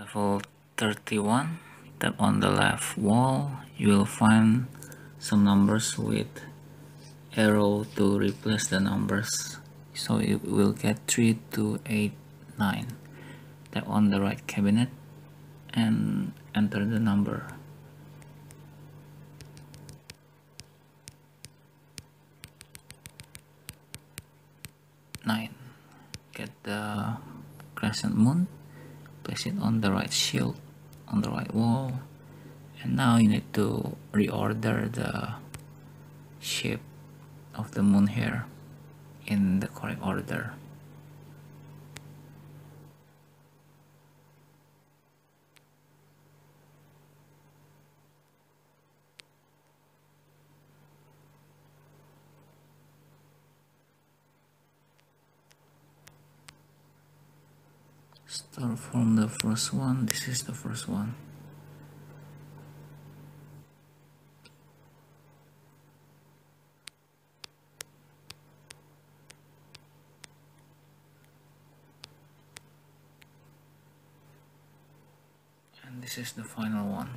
level 31 tap on the left wall you will find some numbers with arrow to replace the numbers. So you will get 3 2 8 9 tap on the right cabinet and enter the number. Nine. Get the crescent moon place it on the right shield on the right wall. And now you need to reorder the shape of the moon here in the correct order start from the first one. This is the first one. And this is the final one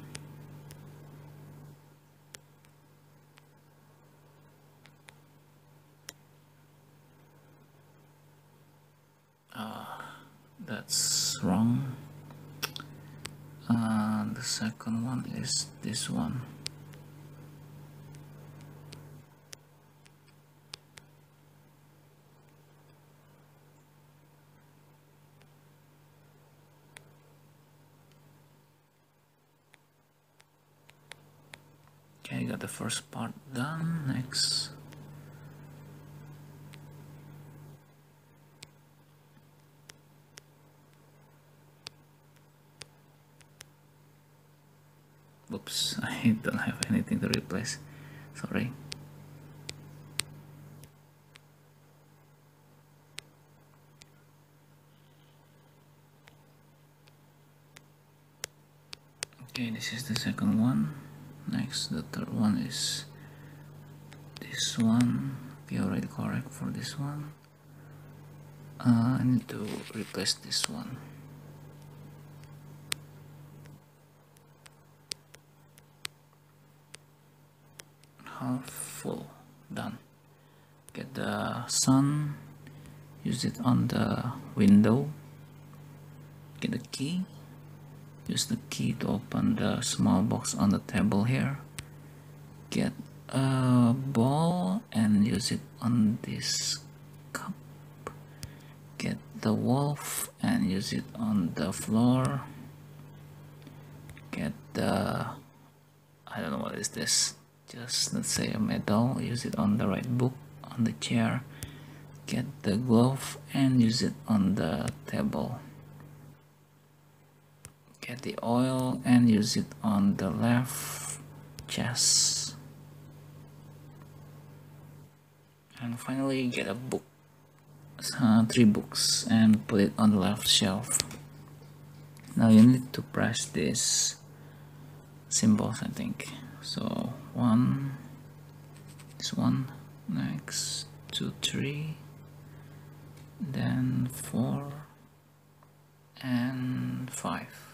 that's wrong uh, the second one is this one okay got the first part done next. Oops I don't have anything to replace. Sorry. Okay this is the second one next the third one is this one. Okay already correct for this one. Uh, I need to replace this one. Half full. Done. Get the sun. Use it on the window. Get the key use the key to open the small box on the table here. Get a ball and use it on this cup. Get the wolf and use it on the floor. Get the I don't know what is this. Just let's say a medal. Use it on the right book on the chair. Get the glove and use it on the table get the oil and use it on the left chest. And finally get a book uh, three books and put it on the left shelf. Now you need to press this symbols I think. So one this one next two three then four and five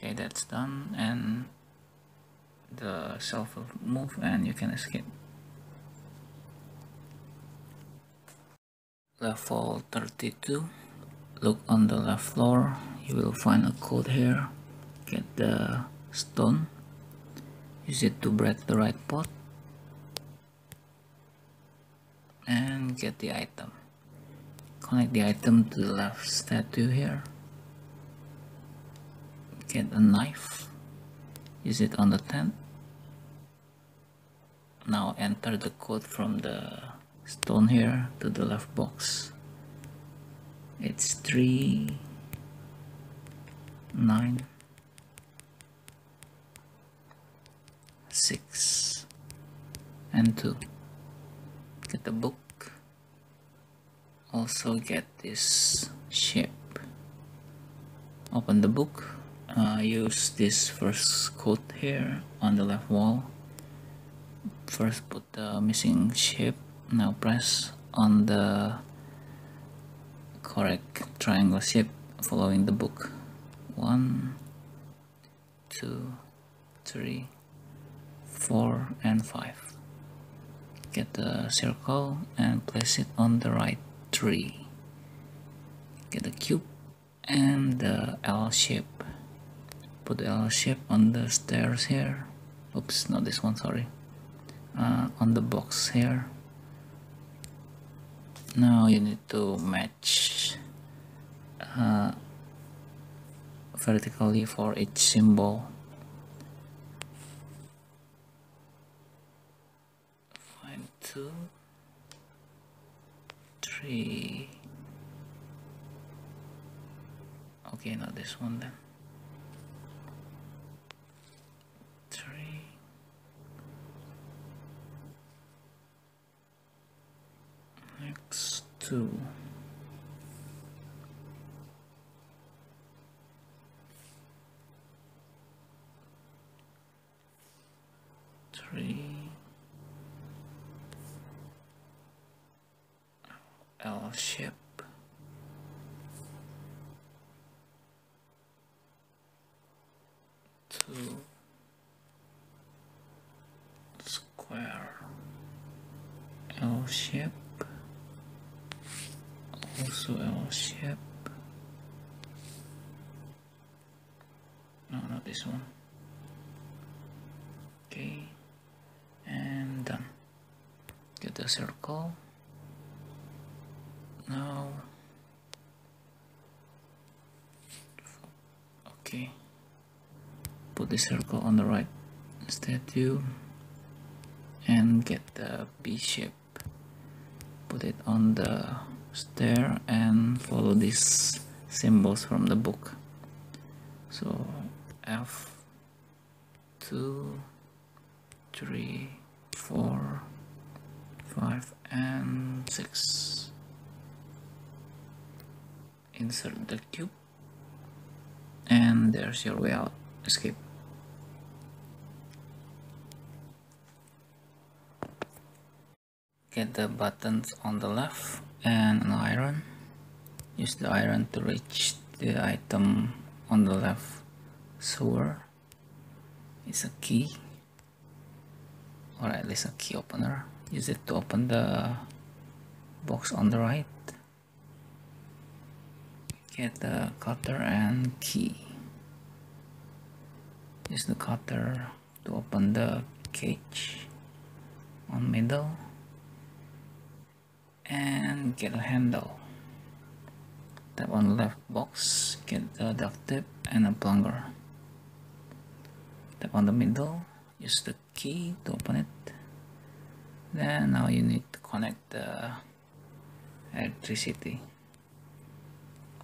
okay that's done. And the self will move and you can escape. Level 32 look on the left floor. You will find a code here. Get the stone. Use it to break the right pot. And get the item. Connect the item to the left statue here get a knife? Use it on the tent now enter the code from the stone here to the left box. It's 3 9 6 and 2 get the book. Also get this shape. Open the book uh, use this first code here on the left wall. First put the missing shape. Now press on the correct triangle shape following the book. 1 one two three four and five. Get the circle and place it on the right tree. Get the cube and the L shape put the L shape on the stairs here. Oops not this one sorry. Uh, on the box here. Now you need to match uh, vertically for each symbol. Find two three. Okay not this one then three next two. Three. L shape two square L shape also L shape no not this one okay and done get the circle. Now okay. Put the circle on the right statue and get the B shape put it on the stair and follow these symbols from the book. So F two three four 6 insert the cube. And there's your way out. Escape. Get the buttons on the left and an iron. Use the iron to reach the item on the left sewer. Is a key. Or at least a key opener. Use it to open the box on the right. Get the cutter and key. Use the cutter to open the cage on middle and get a handle. Tap on left box get the duct tape and a plunger. Tap on the middle use the key to open it. Then now you need to connect the electricity.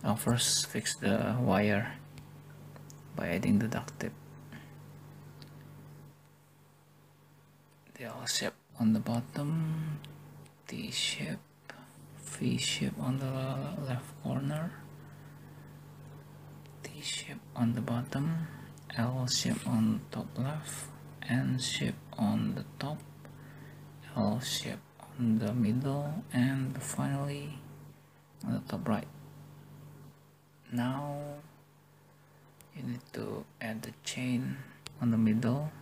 I'll first fix the wire by adding the duct tape. The L shape on the bottom. T shape V shape on the left corner. T shape on the bottom. L shape on top left. N shape on the top. L shape the middle and finally the top right. Now you need to add the chain on the middle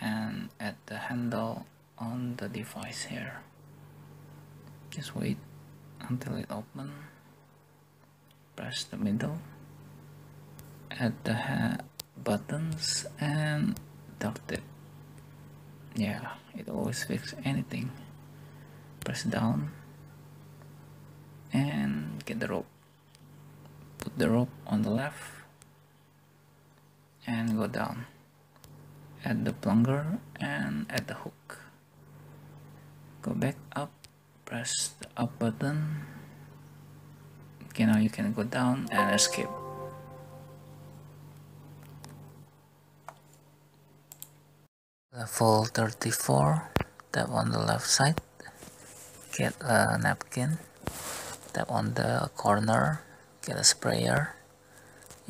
and add the handle on the device here. Just wait until it open. Press the middle add the buttons and duct tape yeah it always fix anything press down and get the rope. Put the rope on the left and go down add the plunger and add the hook. Go back up press the up button. Okay now you can go down and escape. Level 34 tap on the left side get a napkin tap on the corner get a sprayer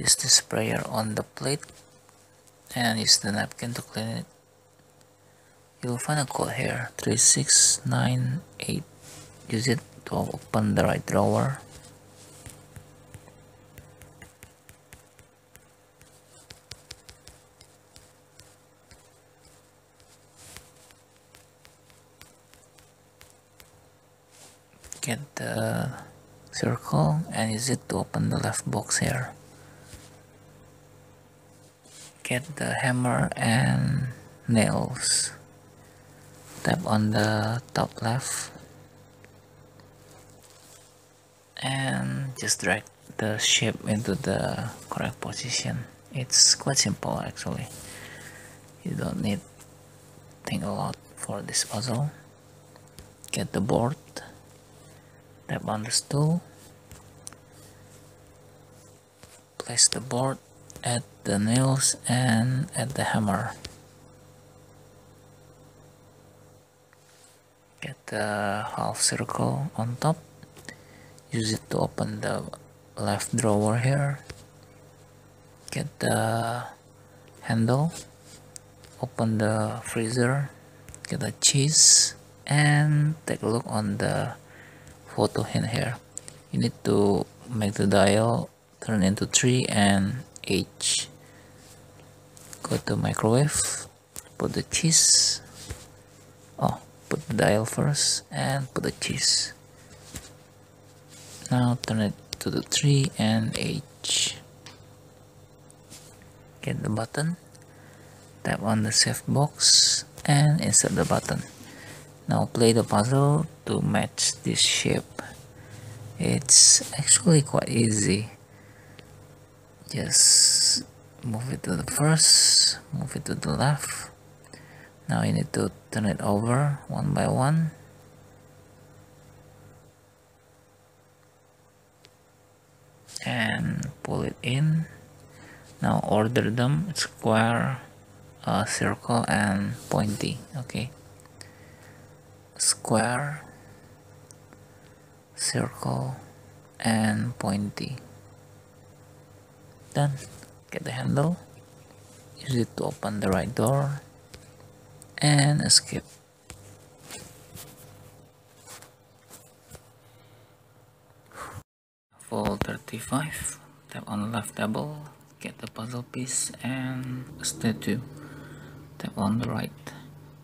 use the sprayer on the plate and use the napkin to clean it. You'll find a code here 3698 use it to open the right drawer get the circle and use it to open the left box here? Get the hammer and nails. Tap on the top left. And just drag the shape into the correct position. It's quite simple actually. You don't need think a lot for this puzzle. Get the board tap on the stool place the board at the nails and at the hammer. Get the half circle on top. Use it to open the left drawer here. Get the handle. Open the freezer. Get the cheese. And take a look on the photo in here. You need to make the dial turn into 3 and H. Go to microwave put the cheese oh put the dial first and put the cheese now turn it to the 3 and H. Get the button. Tap on the save box and insert the button now play the puzzle to match this shape. It's actually quite easy. Just move it to the first move it to the left. Now you need to turn it over one by one. And pull it in. Now order them square uh, circle and pointy okay square circle and pointy. Then get the handle use it to open the right door and escape. Fold 35 tap on left double get the puzzle piece and statue. Tap on the right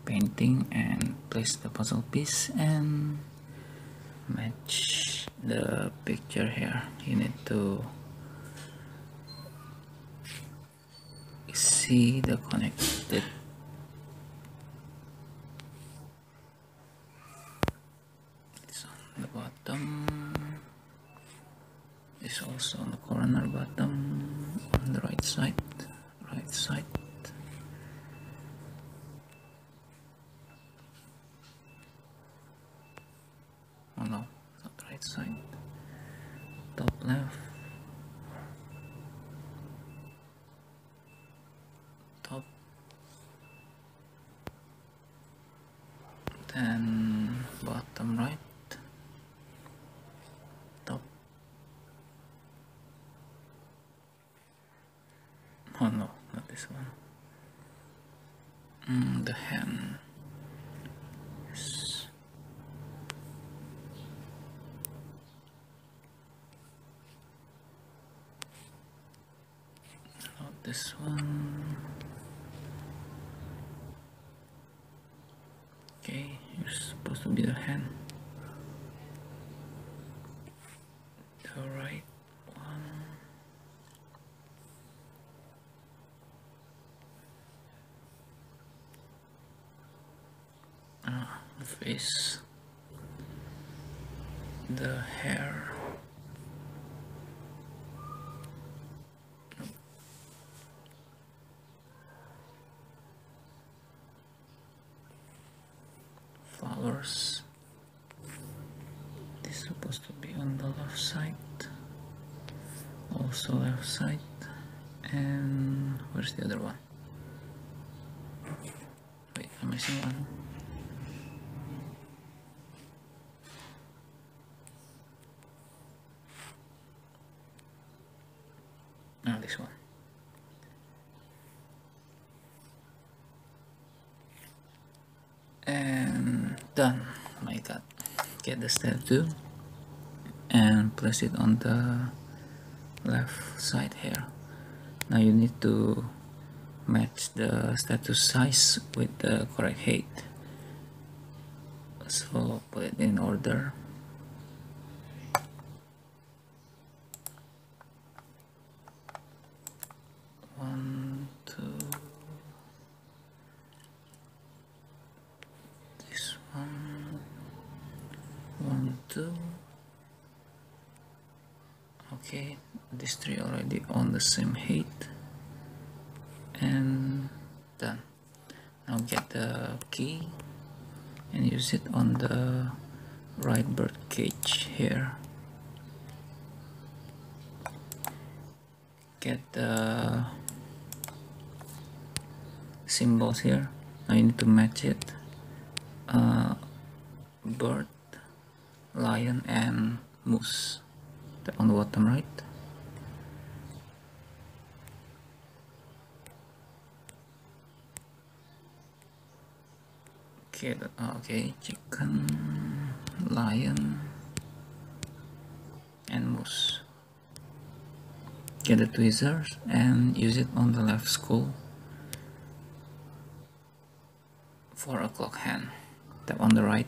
painting and place the puzzle piece and match the picture here. You need to see the connected it's on the bottom. It's also on the corner bottom on the right side right side oh no. Not right side top left. Top. Then bottom right. Top. Oh no. Not this one. Mm, the hand yes. not this one. Okay you're supposed to be the hand the right one. Ah the face the hair flowers this is supposed to be on the left also left side and where's the other one? Wait I'm missing one? Now this one. And done. My god get the statue and place it on the left side here. Now you need to match the statue size with the correct height. So put it in order one two this one one two okay these three already on the same height and done now get the key and use it on the right bird cage here. Get the symbols here. I need to match it. Uh, bird lion and moose. On the bottom right? Okay okay chicken lion and moose. Get the tweezers and use it on the left skull four o'clock hand tap on the right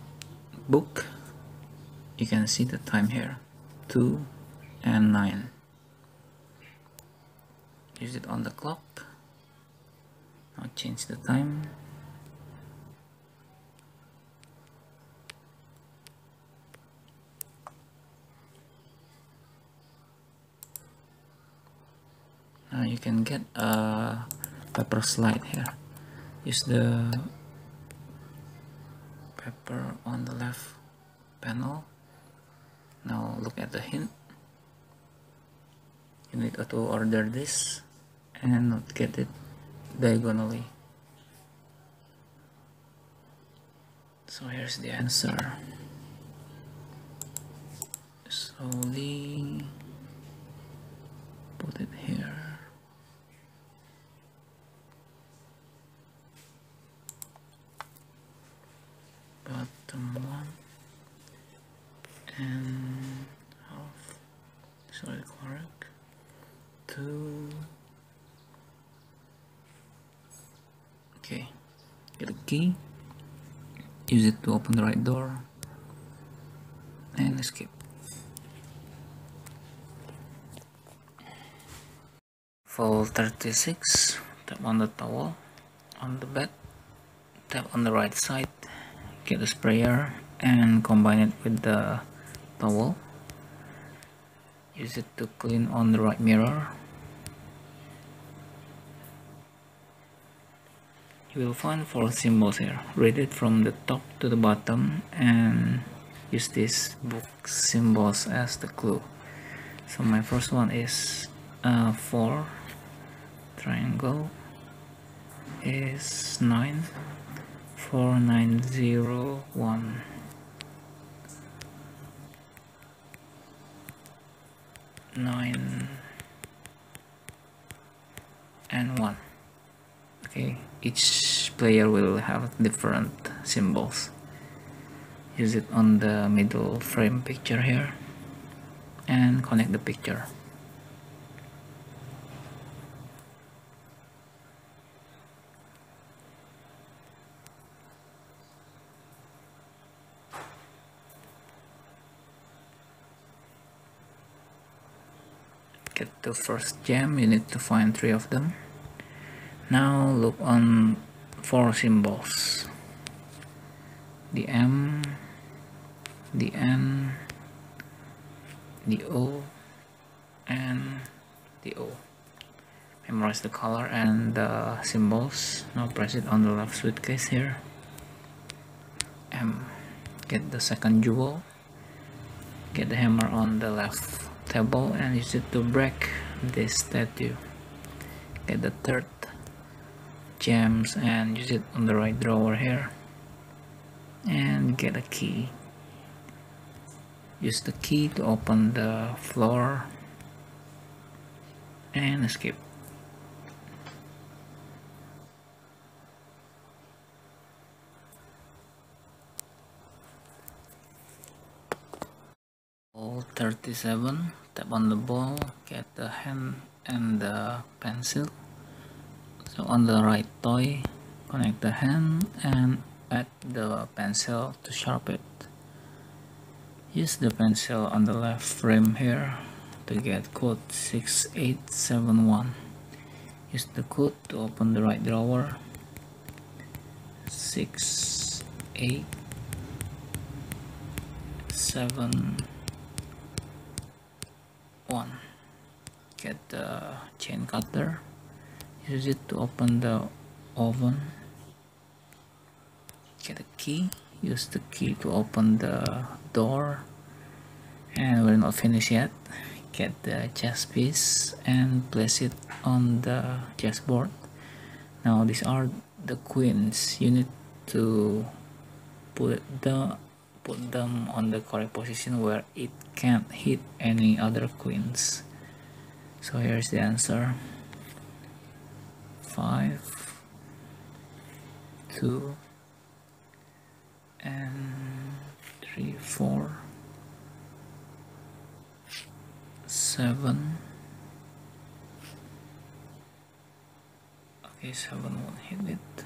book you can see the time here. 2 and 9 use it on the clock. Now change the time uh, you can get a pepper slide here. Use the pepper on the left panel. Now look at the hint. You need to order this and not get it diagonally. So here's the answer. Slowly put it here bottom one and half sorry correct two okay get a key use it to open the right door and escape. Fold 36 tap on the towel on the bed tap on the right side get the sprayer and combine it with the towel. Use it to clean on the right mirror will find four symbols here. Read it from the top to the bottom and use these book symbols as the clue. So my first one is uh, 4 triangle is 9 4901 9 and 1 okay each player will have different symbols. Use it on the middle frame picture here and connect the picture. Get the first gem you need to find three of them. Now look on four symbols. The M the N the O and the O. Memorize the color and the symbols. Now press it on the left suitcase here. M. Get the second jewel. Get the hammer on the left table and use it to break this statue. Get the third gems and use it on the right drawer here. And get a key. Use the key to open the floor. And escape. Ball 37 tap on the ball. Get the hand and the pencil so on the right toy connect the hand and add the pencil to sharpen it. Use the pencil on the left frame here to get code 6871 use the code to open the right drawer. 6 8 7 1 get the chain cutter use it to open the oven. Get a key. Use the key to open the door. And we're not finished yet. Get the chess piece and place it on the chessboard. Now these are the queens. You need to put the put them on the correct position where it can't hit any other queens. So here's the answer 5 2 and three, four, seven. okay 7 won't hit it.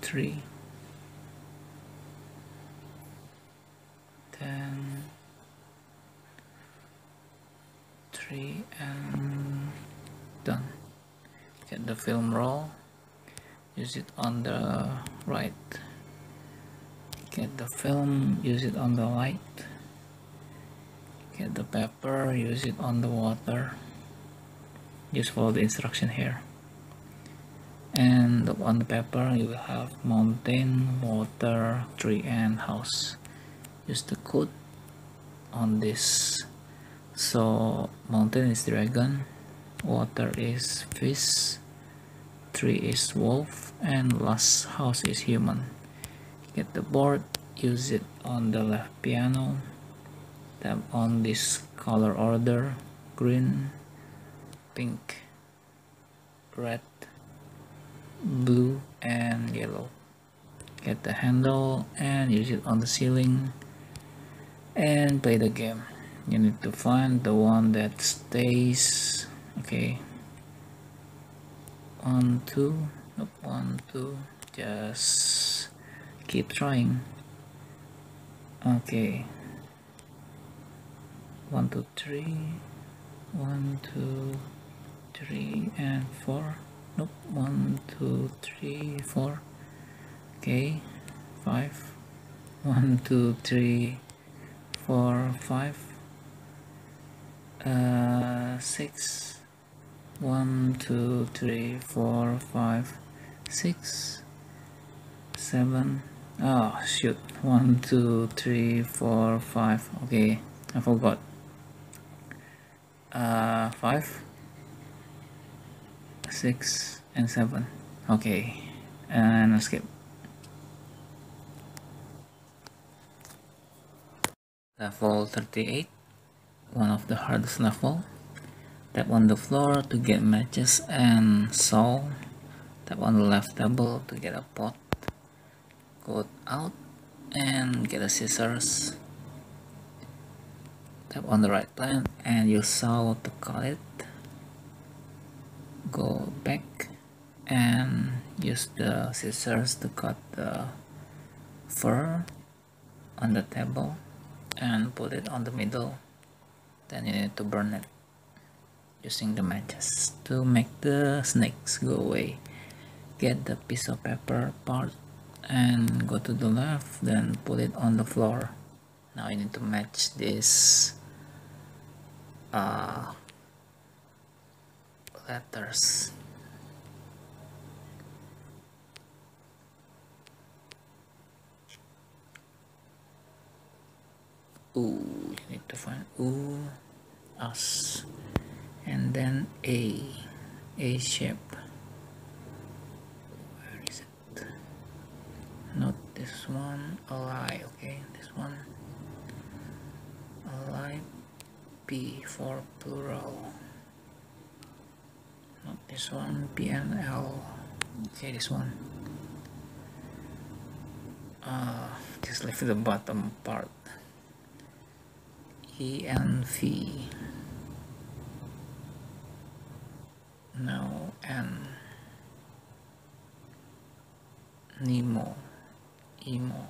3 10 3 and done get the film roll use it on the right. Get the film use it on the light. Get the pepper use it on the water. Just follow the instruction here. And on the pepper you will have mountain water tree and house. Use the code on this. So mountain is dragon water is fish tree is wolf and last house is human. Get the board use it on the left piano tap on this color order green pink red blue and yellow. Get the handle and use it on the ceiling and play the game. You need to find the one that stays okay. One two. Nope one two. Just keep trying. Okay. One two three. One two three and four. Nope one two three four. Okay. Five. One two three four five. Uh six one two three four five six seven. Oh shoot. One two three four five. Okay I forgot. Uh five six and seven. Okay and skip. Level 38 one of the hardest level tap on the floor to get matches and saw. Tap on the left table to get a pot. Go out and get a scissors. Tap on the right plant and use saw to cut it. Go back and use the scissors to cut the fur on the table and put it on the middle. Then you need to burn it using the matches to make the snakes go away. Get the piece of paper part and go to the left then put it on the floor. Now you need to match this uh, letters. Ooh you need to find ooh us and then a a shape. Where is it? Not this one. A lie okay this one. A lie p for plural. Not this one p and l. Okay this one. Uh just leave the bottom part. E and V. Now um, N. Nemo. Emo.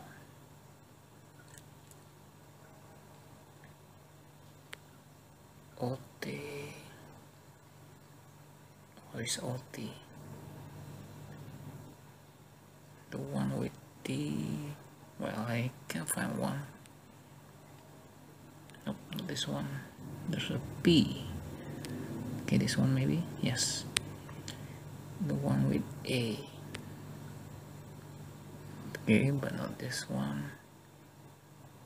Ote. where is OT the one with the well I can't find one nope not this one there's a P okay this one maybe? Yes. The one with A. Okay but not this one.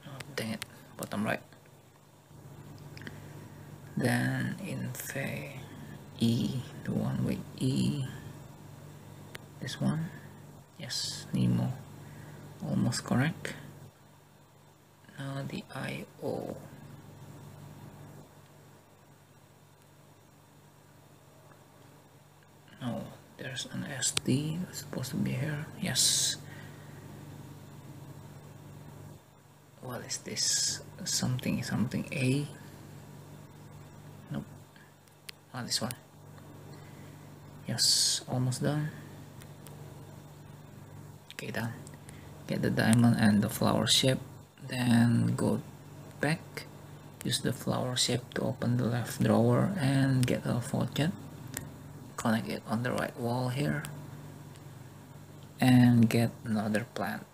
Oh, dang it. Bottom right. Then in Fe E the one with E. This one? Yes Nemo. Almost correct. Now the IO no there's an SD it's supposed to be here. Yes. What is this? Something something A? Nope. Ah this one. Yes almost done. Okay done. Get the diamond and the flower shape then go back use the flower shape to open the left drawer and get a faucet connect it on the right wall here and get another plant.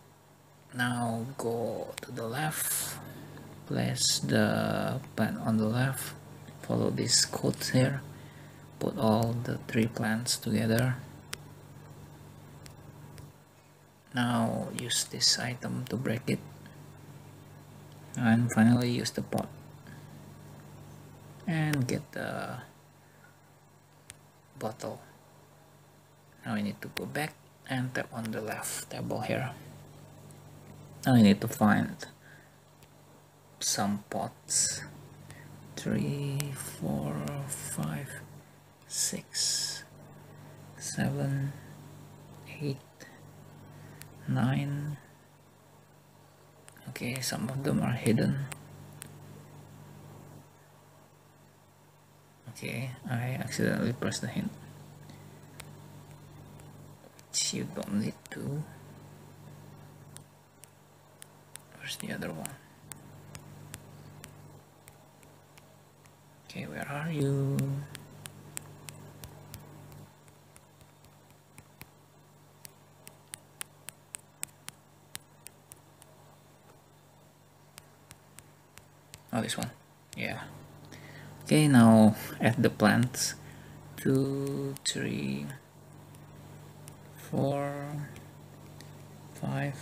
Now go to the left place the plant on the left follow this codes here put all the three plants together. Now use this item to break it. And finally use the pot. And get the bottle. Now we need to go back and tap on the left table here. Now we need to find some pots. Three four five six seven eight nine. Okay some of them are hidden okay I accidentally pressed the hint which you don't need to where's the other one? Okay where are you? Oh this one. Yeah okay now add the plants. Two three four five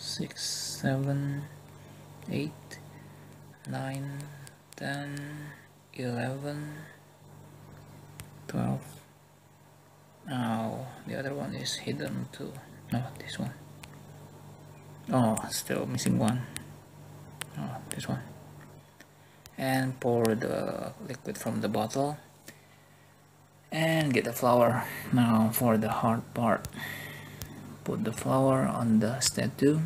six seven eight nine ten eleven twelve. Now the other one is hidden too. No this one. Oh still missing one. Oh this one and pour the liquid from the bottle and get the flower now for the hard part put the flower on the statue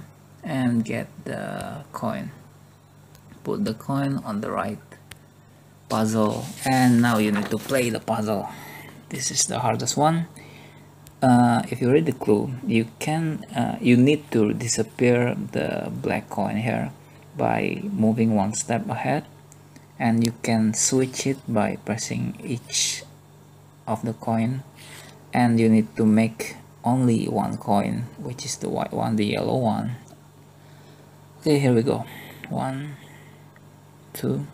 and get the coin. Put the coin on the right puzzle. And now you need to play the puzzle. This is the hardest one. Uh, if you read the clue you can uh, you need to disappear the black coin here by moving one step ahead and you can switch it by pressing each of the coin. And you need to make only one coin which is the white one the yellow one. Okay here we go. One two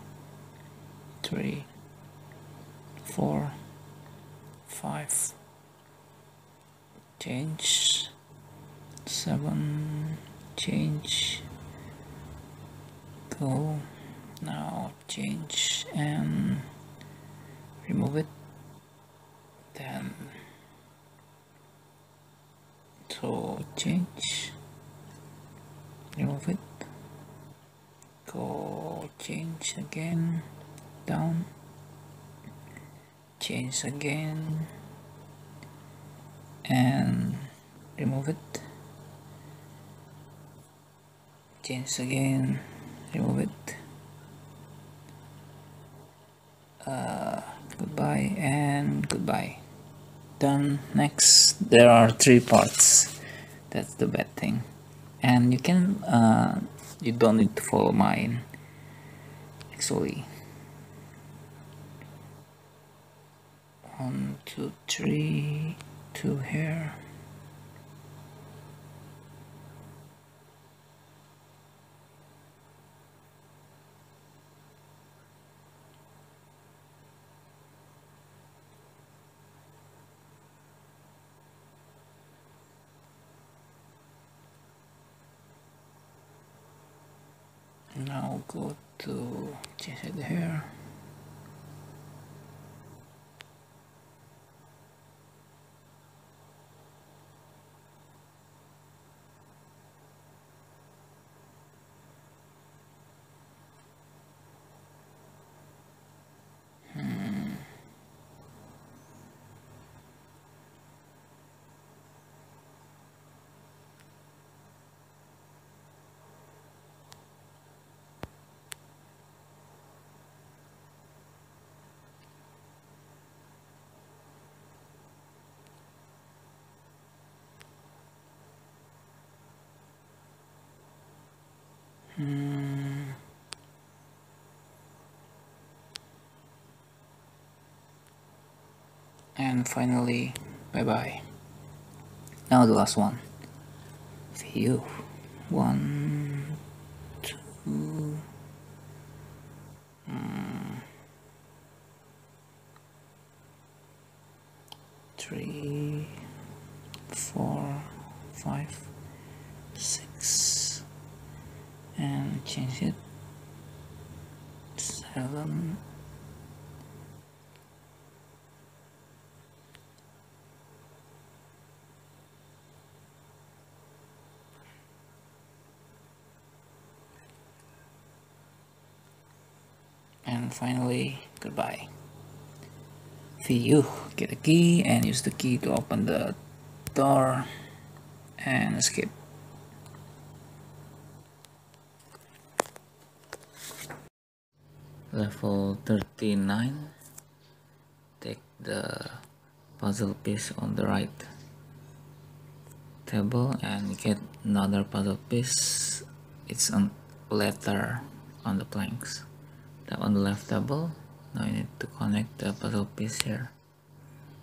three four five. Change. Seven. Change. Go now change and remove it. Then so change. Remove it. Go change again. Down. Change again. And remove it. Change again. Remove it uh, goodbye and goodbye. Done. Next there are three parts. That's the bad thing. And you can uh, you don't need to follow mine actually. One two three two here now go to change it here Hmm. And finally, bye bye. Now the last one. View. One, two, hmm, three, four, five, six, and change it. Seven, and finally goodbye. View get a key and use the key to open the door and escape. Level 39 take the puzzle piece on the right table and get another puzzle piece. It's a letter on the planks tap on the left table now you need to connect the puzzle piece here.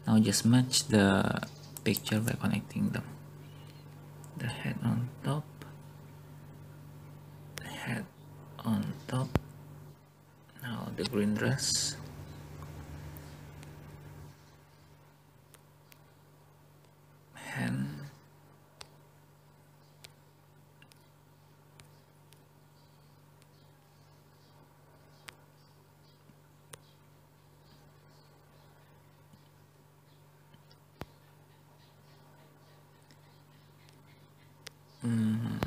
Now just match the picture by connecting them the head on top. The head on top. Now the green dress hand Mm,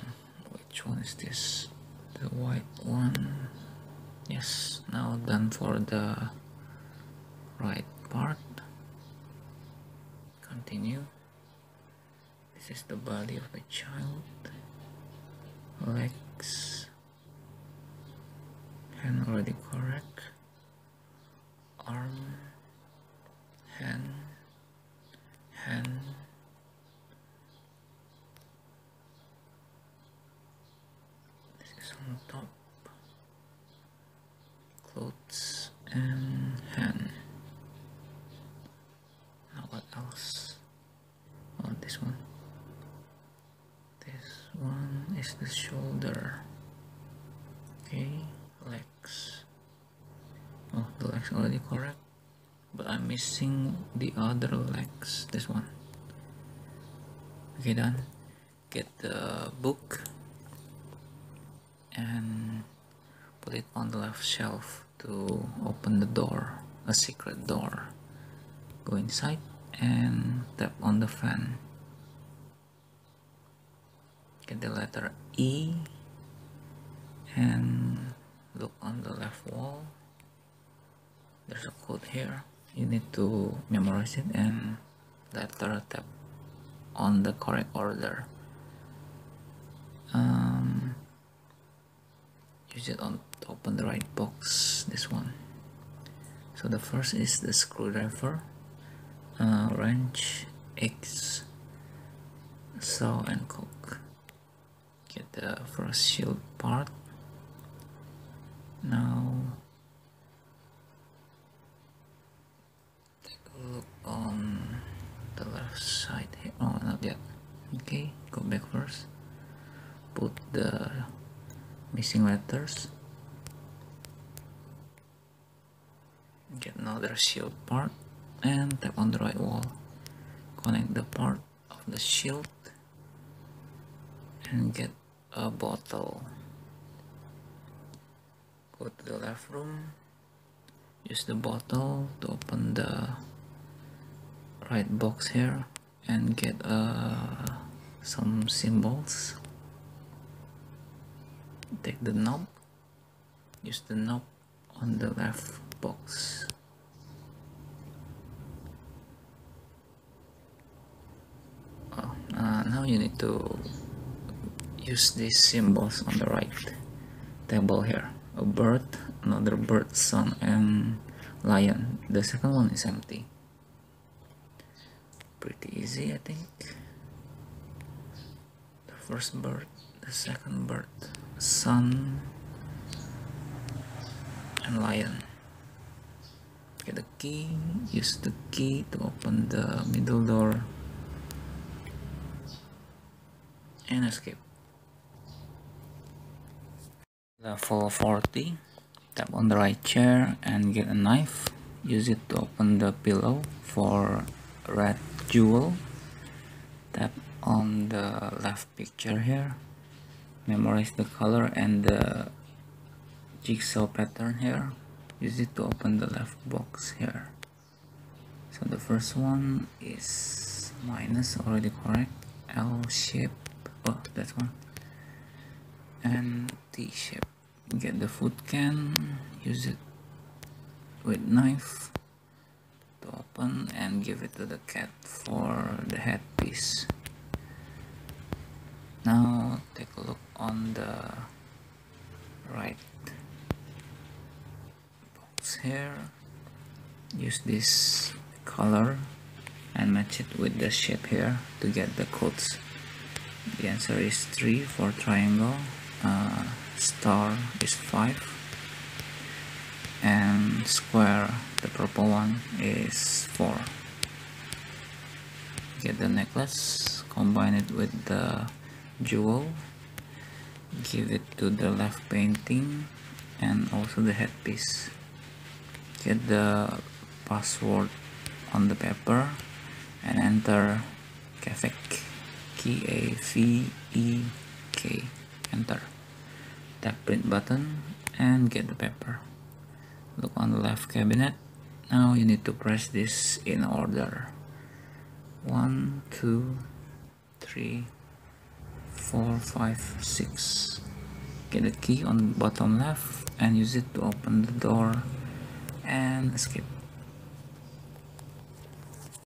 which one is this? The white one. Yes, now done for the right part. Continue. This is the body of the child. Legs. Hand already correct. Arm. Hand. Hand. This is on top. Clothes and hand. Now what else? Oh, this one. This one is the shoulder. Okay, legs. Oh, the legs already correct, but I'm missing the other legs. This one. Okay, done. Get the book and put it on the left shelf to open the door, a secret door. Go inside and tap on the fan. Get the letter E and look on the left wall. There's a code here. You need to memorize it and letter tap on the correct order. Um, use it on open the right box this one so the first is the screwdriver uh, wrench X saw and get the first shield part. Now take a look on the left side here. Oh not yet okay go back first. Put the missing letters. Get another shield part. And tap on the right wall. Connect the part of the shield. And get a bottle. Go to the left room. Use the bottle to open the right box here and get uh, some symbols. Take the knob. Use the knob on the left box. Oh, uh, now you need to use these symbols on the right table here. A bird another bird sun and lion. The second one is empty. Pretty easy I think. The first bird the second bird sun and lion. Get the key use the key to open the middle door and escape level 40 tap on the right chair and get a knife. Use it to open the pillow for red jewel. Tap on the left picture here. Memorize the color and the jigsaw pattern here. Use it to open the left box here. So the first one is minus already correct. L shape oh that one. And T shape get the food can use it with knife to open and give it to the cat for the headpiece. Now take a look on the right box here. Use this color and match it with the shape here to get the codes the answer is 3 for triangle. Uh, star is 5 and square the purple one is 4 get the necklace combine it with the jewel give it to the left painting and also the headpiece. Get the password on the paper and enter KAVEK K A V E K. Enter tap print button and get the paper. Look on the left cabinet. Now you need to press this in order. One two three four five six. Get the key on bottom left and use it to open the door and escape